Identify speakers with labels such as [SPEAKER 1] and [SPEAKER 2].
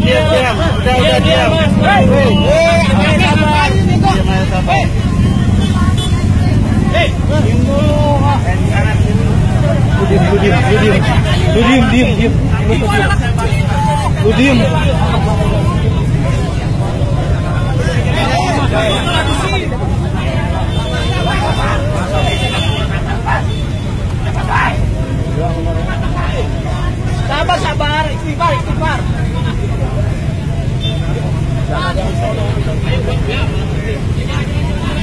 [SPEAKER 1] diam, diam. Diam. Sabar, sabar. Istighfar, istighfar.